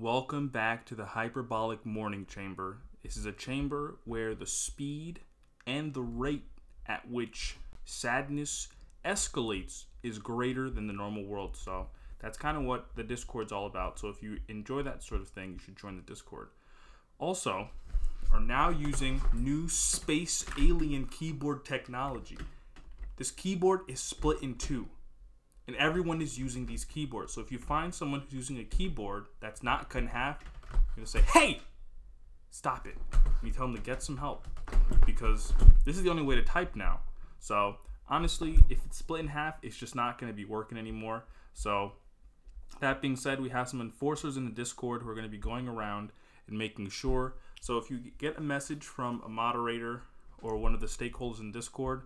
Welcome back to the hyperbolic mourning chamber. This is a chamber where the speed and the rate at which sadness escalates is greater than the normal world. So that's kind of what the Discord's all about. So if you enjoy that sort of thing, you should join the Discord. Also, are now using new space alien keyboard technology. This keyboard is split in two and everyone is using these keyboards. So if you find someone who's using a keyboard that's not cut in half, you're gonna say, "Hey, stop it!" And you tell them to get some help because this is the only way to type now. So honestly, if it's split in half, it's just not gonna be working anymore. So that being said, we have some enforcers in the Discord who are gonna be going around and making sure. So if you get a message from a moderator or one of the stakeholders in Discord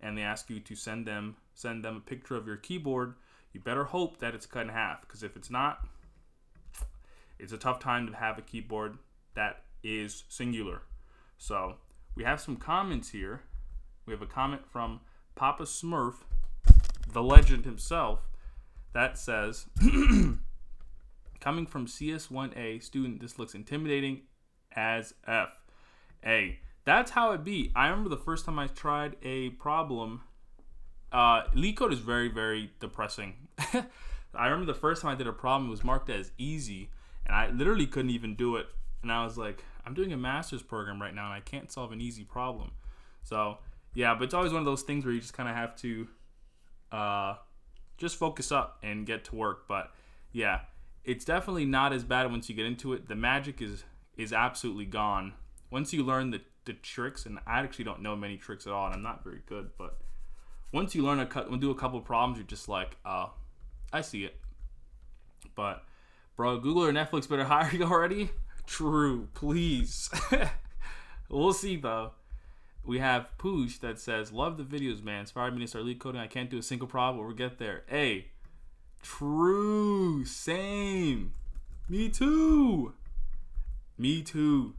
and they ask you to send them send them a picture of your keyboard, you better hope that it's cut in half because if it's not, it's a tough time to have a keyboard that is singular. So we have some comments here. We have a comment from Papa Smurf, the legend himself, that says, coming from CS1A student, this looks intimidating as F. A. That's how it be. I remember the first time I tried a problem uh, LeetCode is very, very depressing. I remember the first time I did a problem, it was marked as easy, and I literally couldn't even do it. And I was like, I'm doing a master's program right now, and I can't solve an easy problem. So, yeah, but it's always one of those things where you just kind of have to uh, just focus up and get to work. But yeah, it's definitely not as bad once you get into it. The magic is is absolutely gone once you learn the, the tricks. And I actually don't know many tricks at all, and I'm not very good, but once you learn a cut, when do a couple problems, you're just like, oh, I see it. But, bro, Google or Netflix better hire you already. True, please. we'll see though. We have Pooch that says, "Love the videos, man. Inspired me to start LeetCoding. I can't do a single problem, but we'll get there." Hey, true, same. Me too. Me too.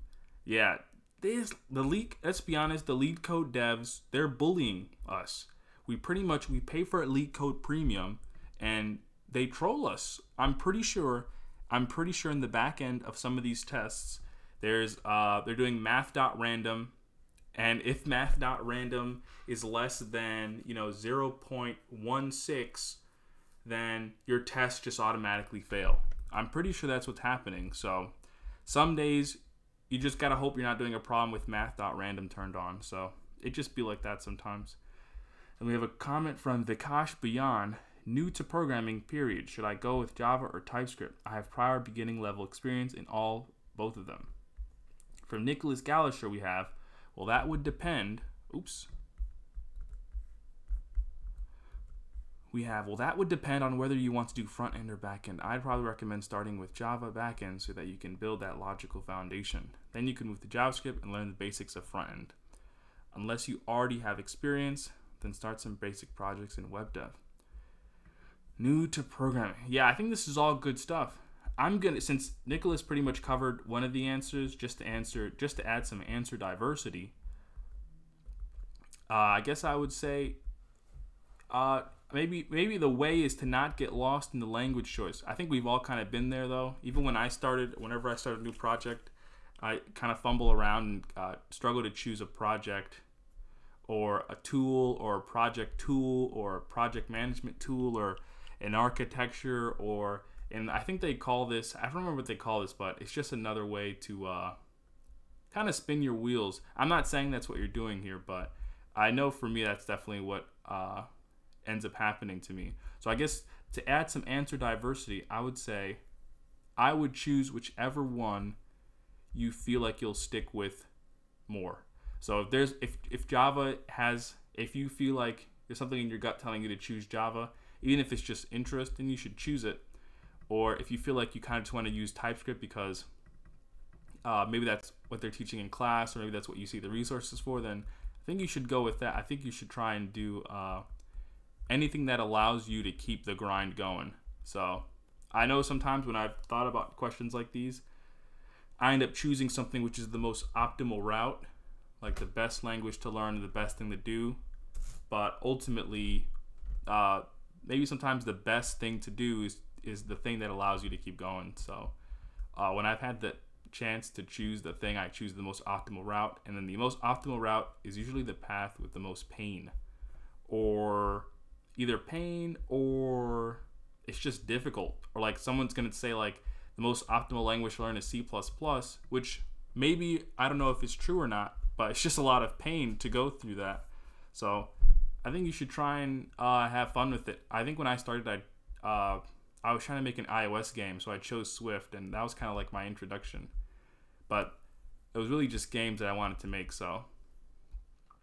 Yeah, this the leak. Let's be honest. The LeetCode devs, they're bullying us we pretty much we pay for LeetCode Premium, and they troll us. I'm pretty sure. I'm pretty sure in the back end of some of these tests, there's uh, they're doing math.random, and if math.random is less than you know 0.16, then your tests just automatically fail. I'm pretty sure that's what's happening. So some days you just gotta hope you're not doing a problem with math.random turned on. So it just be like that sometimes. And we have a comment from Vikash Beyond. New to programming, period. Should I go with Java or TypeScript? I have prior beginning level experience in all both of them. From Nicholas Gallisher, we have, well, that would depend. Oops. We have, well, that would depend on whether you want to do front end or back end. I'd probably recommend starting with Java back end so that you can build that logical foundation. Then you can move to JavaScript and learn the basics of front end. Unless you already have experience, then start some basic projects in web dev. New to programming. Yeah, I think this is all good stuff. I'm gonna since Nicholas pretty much covered one of the answers just to answer just to add some answer diversity. Uh, I guess I would say uh, maybe maybe the way is to not get lost in the language choice. I think we've all kind of been there though. Even when I started, whenever I started a new project, I kind of fumble around and uh, struggle to choose a project or a tool or a project tool or a project management tool or an architecture or and I think they call this I don't remember what they call this, but it's just another way to uh, kind of spin your wheels. I'm not saying that's what you're doing here, but I know for me that's definitely what uh, ends up happening to me. So I guess to add some answer diversity, I would say I would choose whichever one you feel like you'll stick with more. So if there's if if Java has if you feel like there's something in your gut telling you to choose Java, even if it's just interest, then you should choose it. Or if you feel like you kind of just want to use TypeScript because uh, maybe that's what they're teaching in class, or maybe that's what you see the resources for, then I think you should go with that. I think you should try and do uh, anything that allows you to keep the grind going. So I know sometimes when I've thought about questions like these, I end up choosing something which is the most optimal route like the best language to learn and the best thing to do. But ultimately, uh, maybe sometimes the best thing to do is is the thing that allows you to keep going. So Uh, when I've had the chance to choose the thing, I choose the most optimal route, and then the most optimal route is usually the path with the most pain, or either pain or it's just difficult, or like someone's gonna say like the most optimal language to learn is C++, which maybe I don't know if it's true or not, but it's just a lot of pain to go through that. So I think you should try and uh, have fun with it. I think when I started, I uh, I was trying to make an iOS game, so I chose Swift, and that was kind of like my introduction. But it was really just games that I wanted to make. So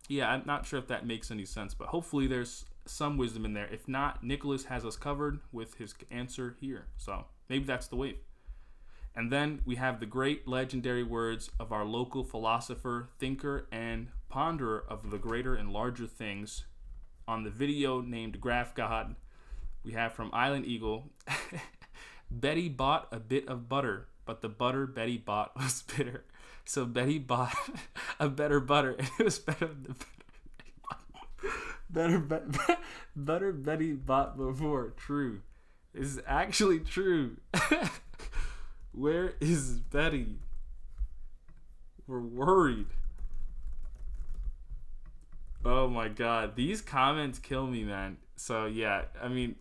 yeah, I'm not sure if that makes any sense, but hopefully there's some wisdom in there. If not, Nicholas has us covered with his answer here. So maybe that's the wave. And then we have the great legendary words of our local philosopher, thinker, and ponderer of the greater and larger things on the video named Graph God. We have from Island Eagle Betty bought a bit of butter, but the butter Betty bought was bitter. So Betty bought a better butter, and it was better than the better. Better, be, butter Betty bought before. True. Is actually true. Where is Betty? We're worried. Oh my god, these comments kill me, man. So yeah, I mean,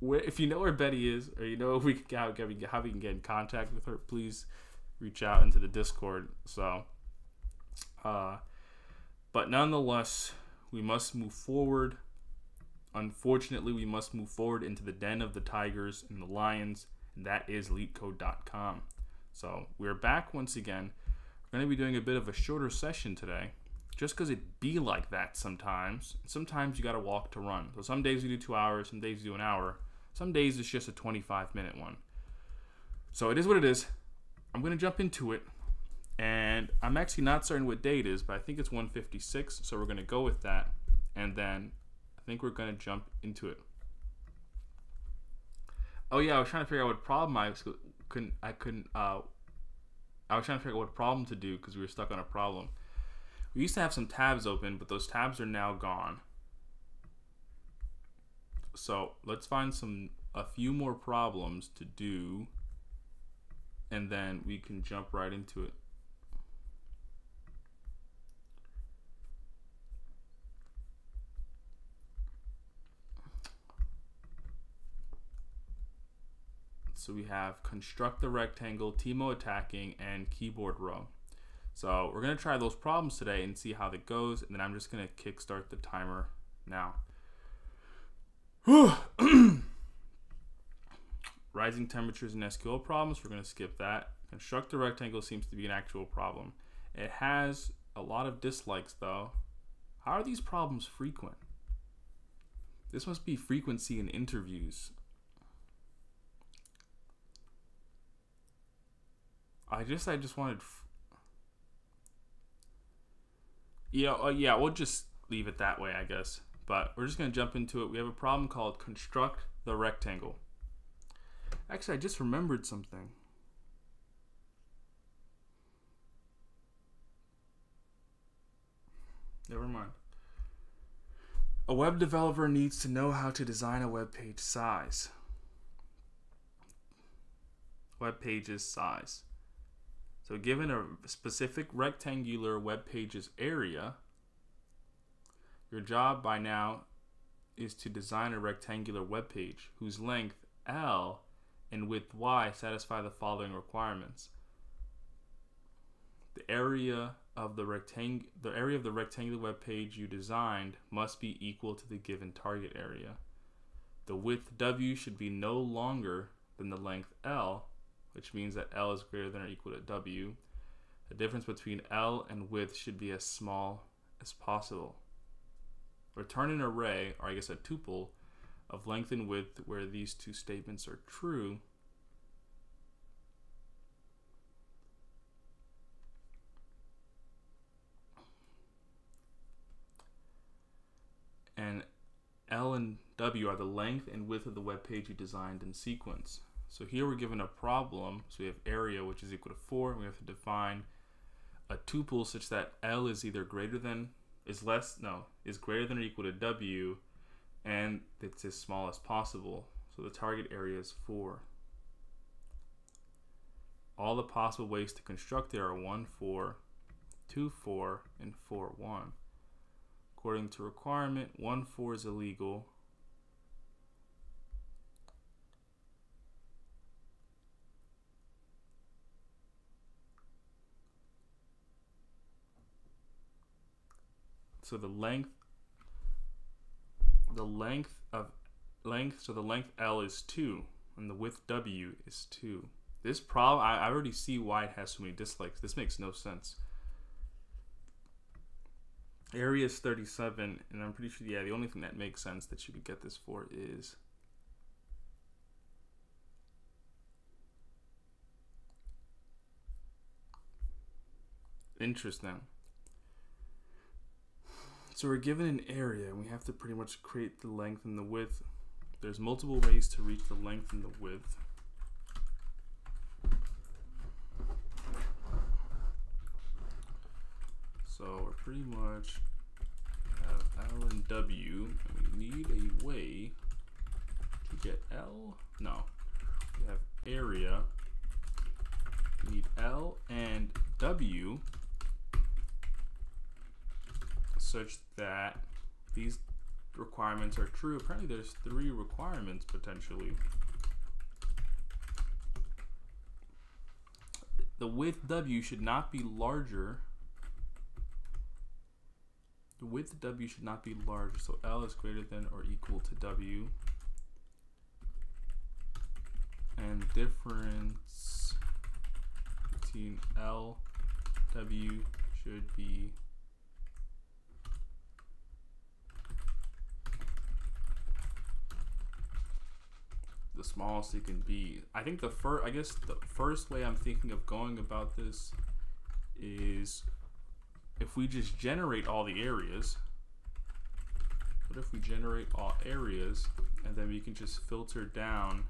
where, if you know where Betty is, or you know we can how we can get in contact with her, please reach out into the Discord. So, uh, but nonetheless, we must move forward. Unfortunately, we must move forward into the den of the tigers and the lions and that is LeetCode.com. So we're back once again. We're going to be doing a bit of a shorter session today, just because it be like that sometimes. Sometimes you got to walk to run. So some days we do two hours, some days we do an hour, some days it's just a 25 minute one. So it is what it is. I'm going to jump into it. And I'm actually not certain what it is, but I think it's 156. So we're going to go with that. And then I think we're going to jump into it. Oh yeah, I was trying to figure out what problem I couldn't. I couldn't. Uh, I was trying to figure out what problem to do because we were stuck on a problem. We used to have some tabs open, but those tabs are now gone. So let's find some a few more problems to do, and then we can jump right into it. So we have construct the rectangle, Teemo attacking, and keyboard row. So we're to try those problems today and see how that goes. And then I'm just to kickstart the timer now. Rising temperatures and SQL problems, we're to skip that. Construct the rectangle seems to be an actual problem. It has a lot of dislikes though. How are these problems frequent? This must be frequency in interviews. I just I just wanted. F- yeah, uh, yeah, we'll just leave it that way, I guess. But we're just gonna jump into it. We have a problem called construct the rectangle. Actually, I just remembered something. Never mind. A web developer needs to know how to design a web page size. Web page's size. So given a specific rectangular web page's area, your job by now is to design a rectangular web page whose length L and width Y satisfy the following requirements. The area of the rectang the area of the rectangular web page you designed must be equal to the given target area. The width W should be no longer than the length L which means that L is greater than or equal to W. The difference between L and width should be as small as possible. Return an array, or I guess a tuple, of length and width where these two statements are true. And L and W are the length and width of the web page you designed in sequence. So here we're given a problem. So we have area, which is equal to 4. And We have to define a tuple such that L is either greater than, is less, no, is greater than or equal to W, and it's as small as possible. So the target area is 4. All the possible ways to construct it are 1, 4, 2, 4, and 4, 1. According to requirement, 1, 4 is illegal. So the length the length of length so the length L is 2 and the width W is 2. This problem I, I already see why it has so many dislikes. This makes no sense. Area is 37 and I'm pretty sure yeah, the only thing that makes sense that you could get this for is Interesting. So we're given an area and we have to pretty much create the length and the width. There's multiple ways to reach the length and the width. So we're pretty much have L and W and we need a way to get L. No, we have area. We need L and W such that these requirements are true. Apparently there's three requirements potentially. The width W should not be larger. The width W should not be larger. So L is greater than or equal to W. And difference between L, W should be the smallest it can be. I think the first, I guess the first way I'm thinking of going about this is if we just generate all the areas. What if we generate all areas and then we can just filter down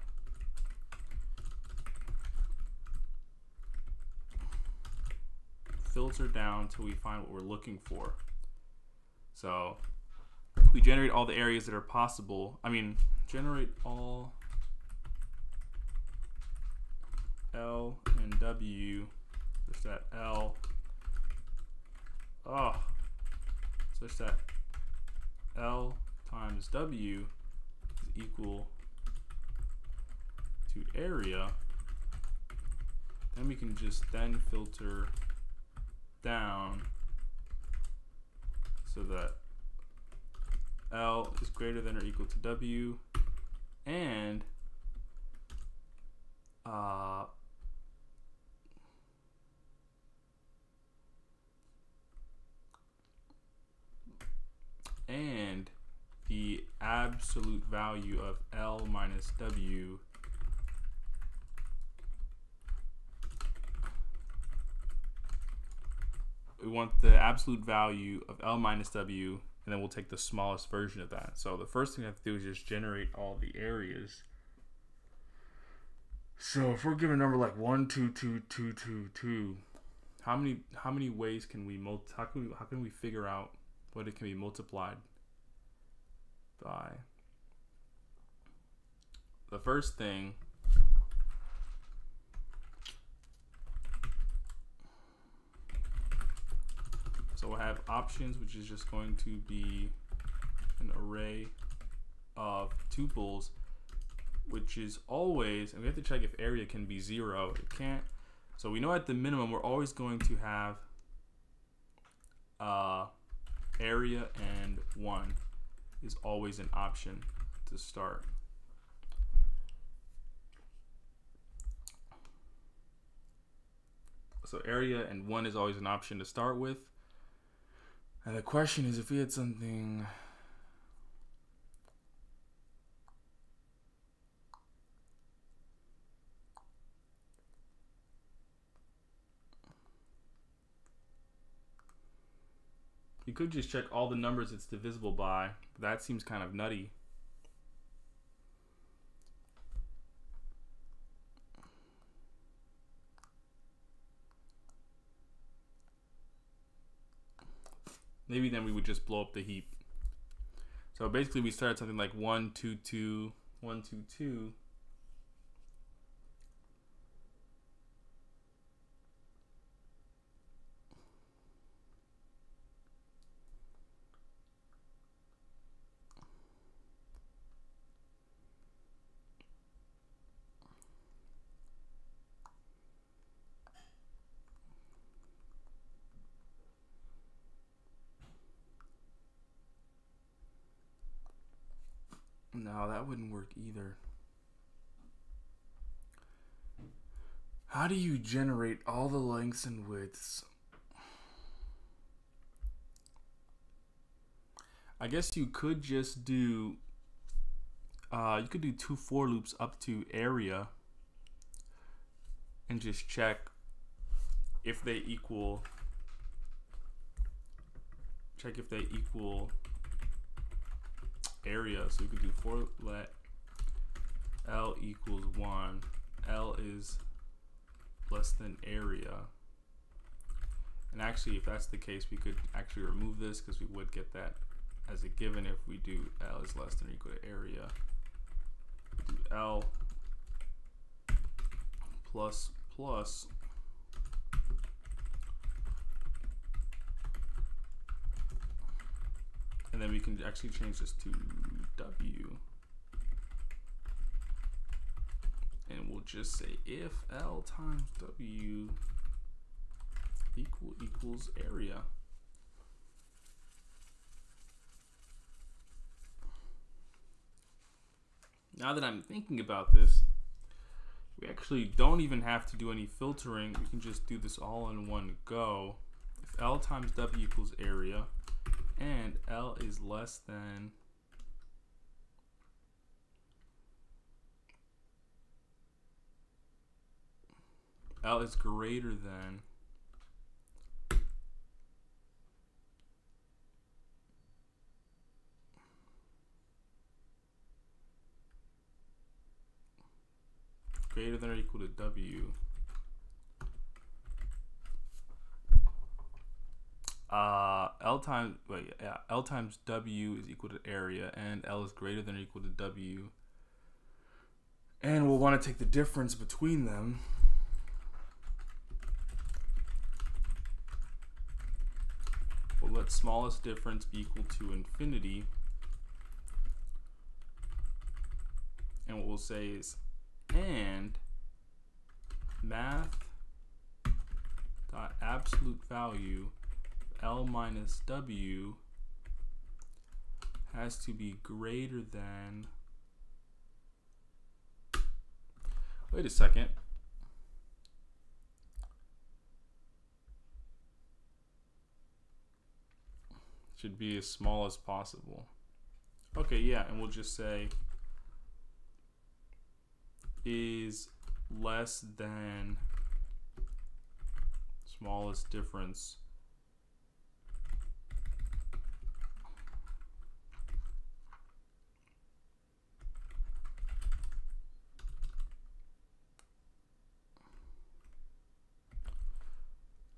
filter down till we find what we're looking for. So we generate all the areas that are possible. I mean, generate all L and W, such that L, oh, such that L times W is equal to area, then we can just then filter down so that L is greater than or equal to W. And uh, and the absolute value of L minus W we want the absolute value of L minus W and then we'll take the smallest version of that. So the first thing I have to do is just generate all the areas. So if we're given a number like one, two, two, two, two, two, how many how many ways can we multi how can we how can we figure out what it can be multiplied by. The first thing So we'll have options, which is just going to be an array of tuples, which is always, and we have to check if area can be zero. It can't. So we know at the minimum, we're always going to have uh, area and one is always an option to start. So area and one is always an option to start with. And the question is if we had something You could just check all the numbers it's divisible by, that seems kind of nutty. Maybe then we would just blow up the heap. So basically we start something like 1, 2, 2, 1, 2, 2. No, that wouldn't work either. How do you generate all the lengths and widths? I guess you could just do uh, you could do two for loops up to area and just check if they equal check if they equal area so you could do for let L equals 1 L is less than area. And actually if that's the case we could actually remove this because we would get that as a given if we do L is less than or equal to area. We do L plus plus and then we can actually change this to W and we'll just say if L times W equal equals area now that I'm thinking about this we actually don't even have to do any filtering. We can just do this all in one go. If L times W equals area and L is less than L is greater than greater than or equal to W. Uh, L times wait, yeah, L times W is equal to area, and L is greater than or equal to W. And we'll want to take the difference between them. We'll let smallest difference be equal to infinity. And what we'll say is and math dot absolute value L minus W has to be greater than wait a second. Should be as small as possible. Okay yeah and we'll just say is less than smallest difference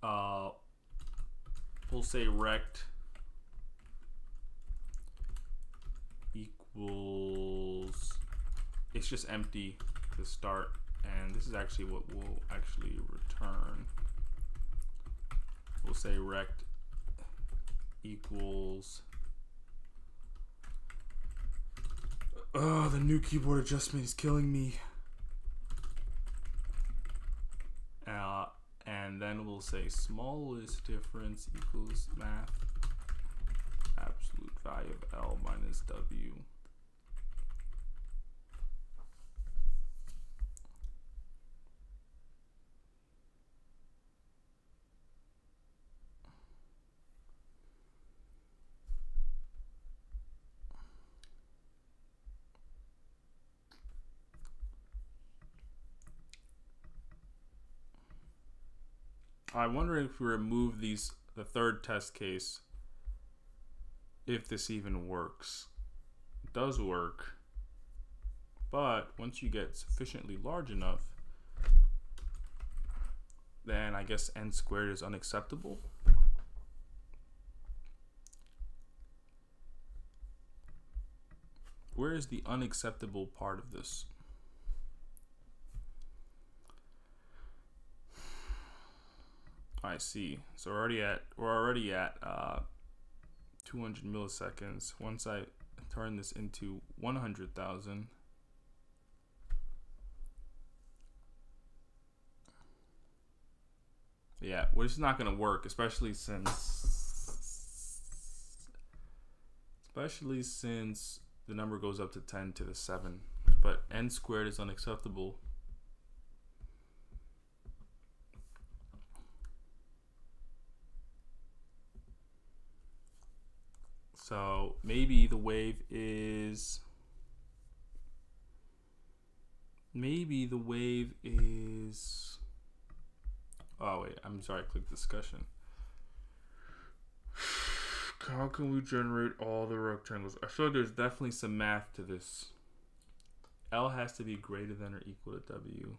uh, we'll say rect equals it's just empty to start and this is actually what we'll actually return. We'll say rect equals oh the new keyboard adjustment is killing me. Uh, and then we'll say smallest difference equals math absolute value of L minus W I wonder if we remove these the third test case if this even works. It does work. But once you get sufficiently large enough, then I guess n squared is unacceptable. Where is the unacceptable part of this? I see. So we're already at we're already at uh, 200 milliseconds. Once I turn this into 100,000. Yeah, which is not gonna work, especially since, especially since the number goes up to 10 to the 7. But n squared is unacceptable. So maybe the wave is. Maybe the wave is. Oh, wait. I'm sorry. I clicked discussion. How can we generate all the rectangles? I feel like there's definitely some math to this. L has to be greater than or equal to W.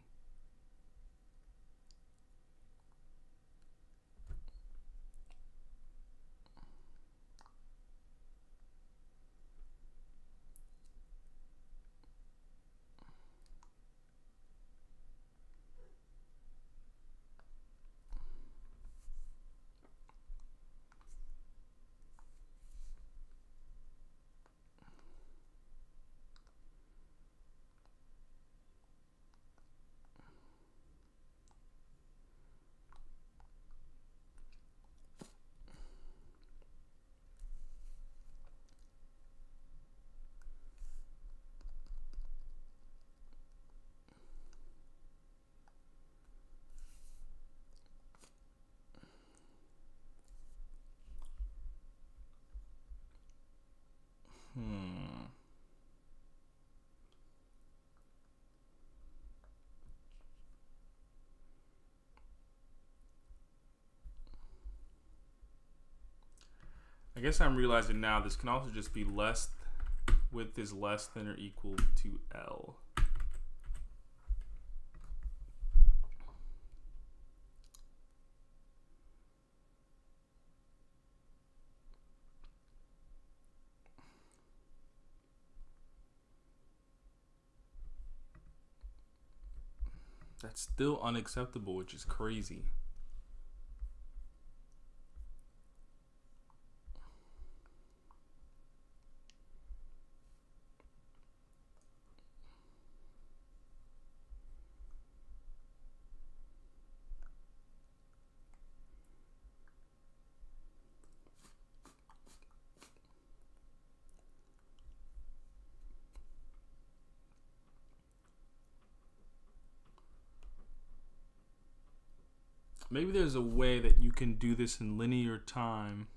guess I'm realizing now this can also just be less width is less than or equal to L. That's still unacceptable, which is crazy. Maybe there's a way that you can do this in linear time.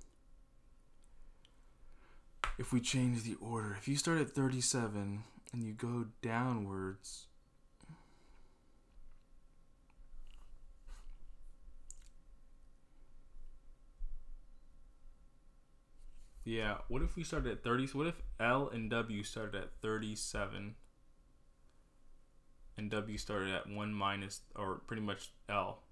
If we change the order, if you start at 37 and you go downwards, Yeah, what if we started at 30? So what if L and W started at 37 and W started at 1 minus, or pretty much L?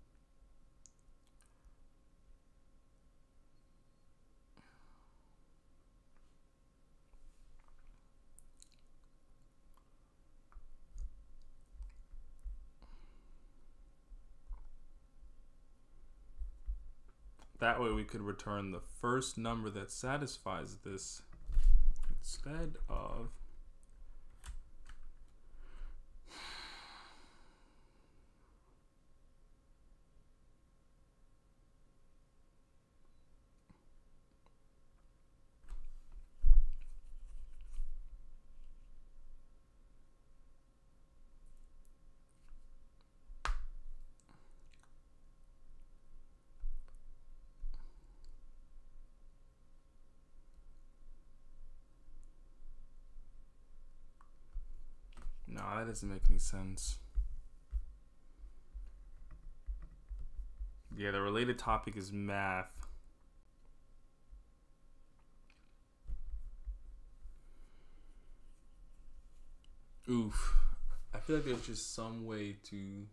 That way we could return the first number that satisfies this instead of That doesn't make any sense. Yeah, the related topic is math. Oof. I feel like there's just some way to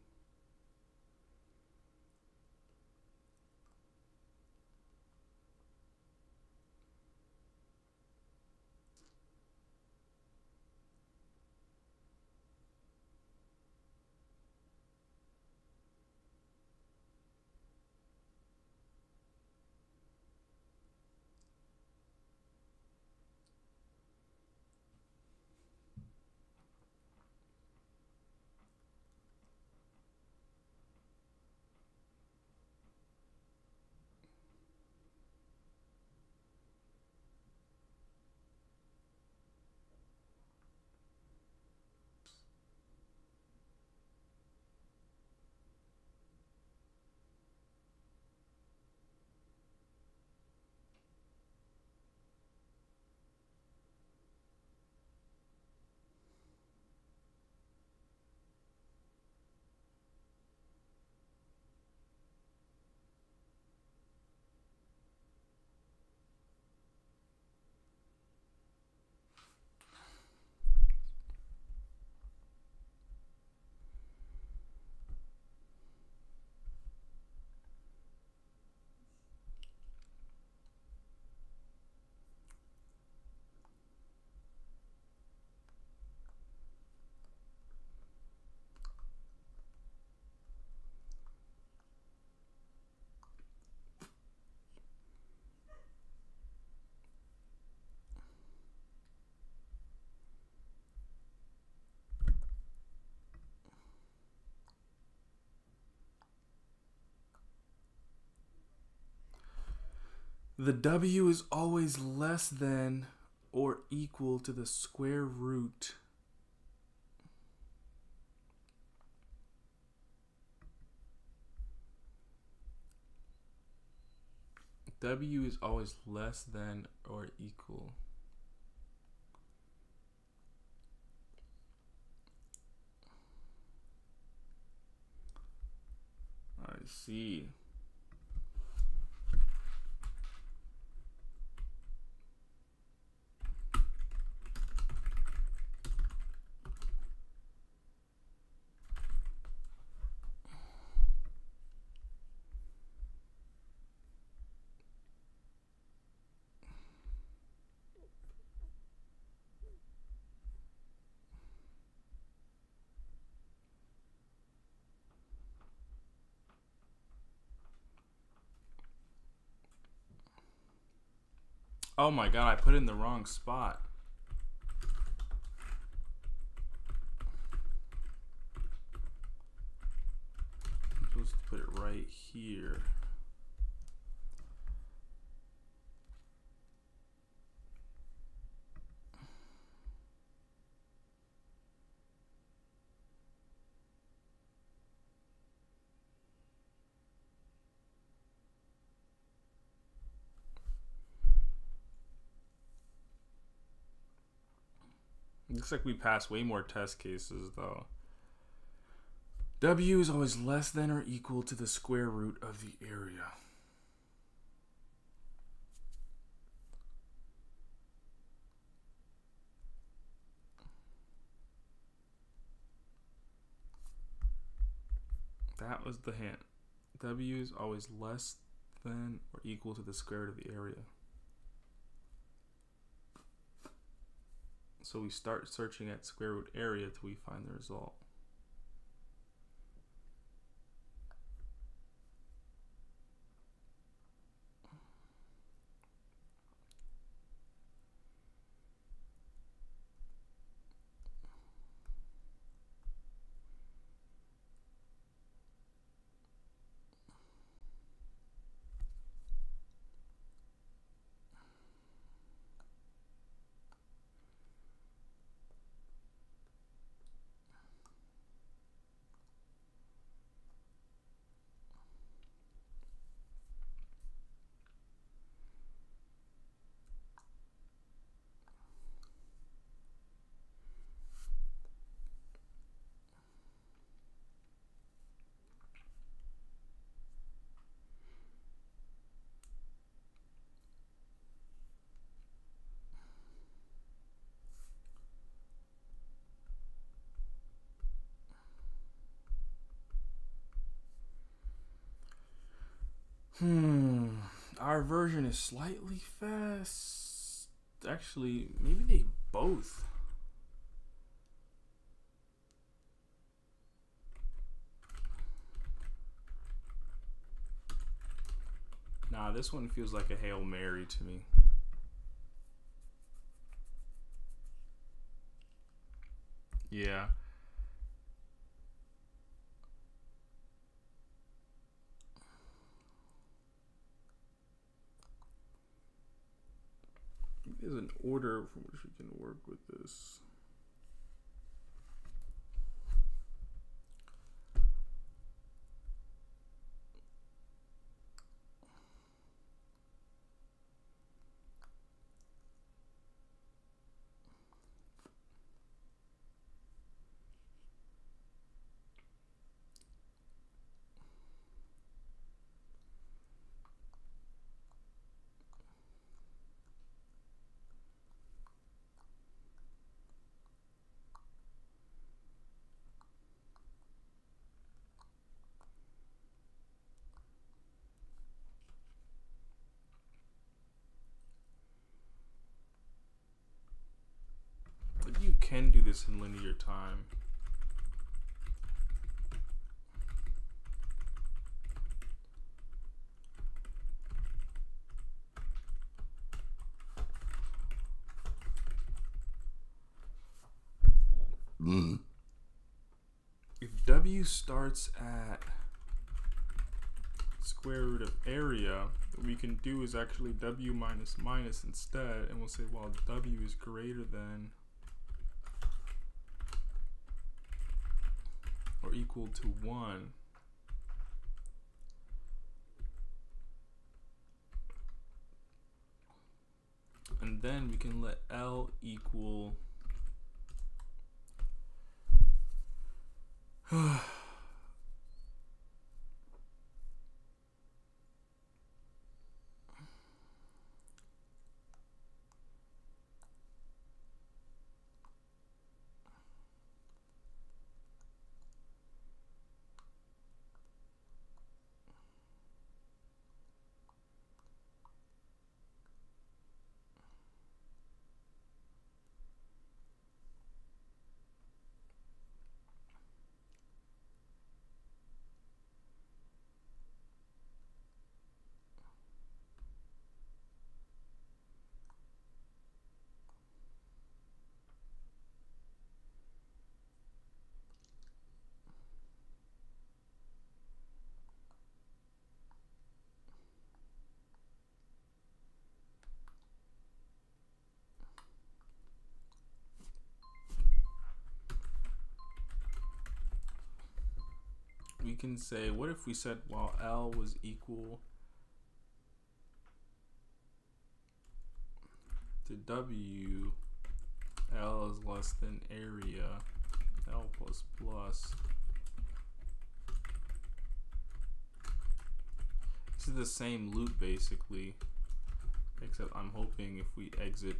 The W is always less than or equal to the square root W is always less than or equal. I see. Oh my god, I put it in the wrong spot. I'm supposed to put it right here. Looks like we passed way more test cases though. W is always less than or equal to the square root of the area. That was the hint. W is always less than or equal to the square root of the area. So we start searching at square root area till we find the result. Hmm. Our version is slightly fast. Actually, maybe they both. Nah, this one feels like a Hail Mary to me. Yeah. There's an order from which we can work with this. Can do this in linear time. If W starts at square root of area, what we can do is actually w minus minus instead, and we'll say, well, w is greater than equal to 1. And then we can let L equal can say, what if we said, while L was equal to W, L is less than area, L plus plus. This is the same loop basically, except I'm hoping if we exit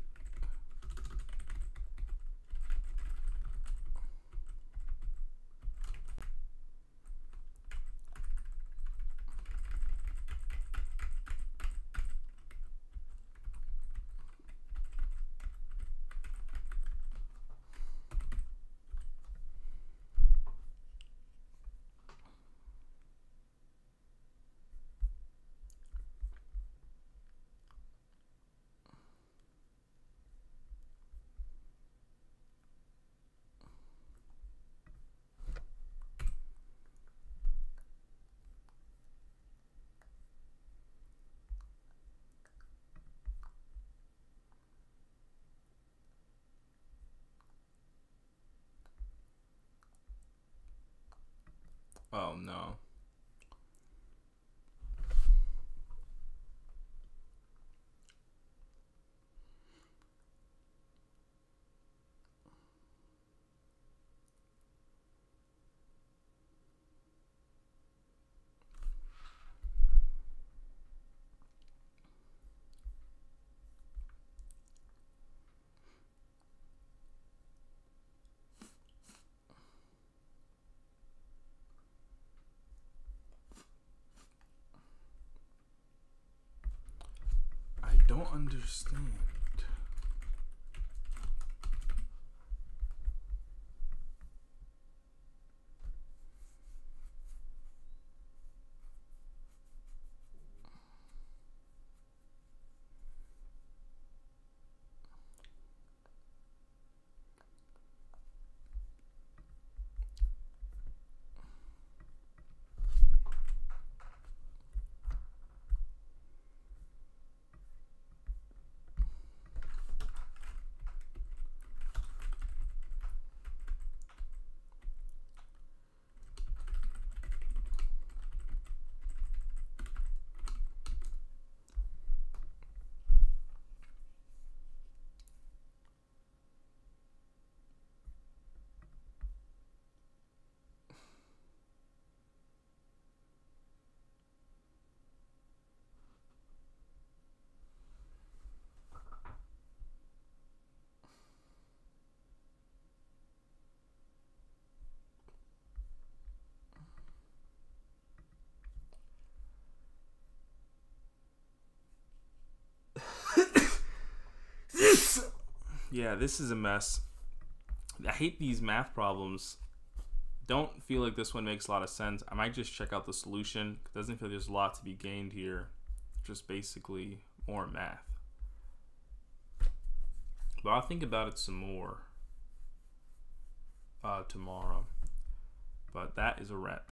Oh no. I don't understand. Yeah, this is a mess. I hate these math problems. Don't feel like this one makes a lot of sense. I might just check out the solution. It doesn't feel like there's a lot to be gained here. Just basically more math. But I'll think about it some more uh, tomorrow. But that is a wrap.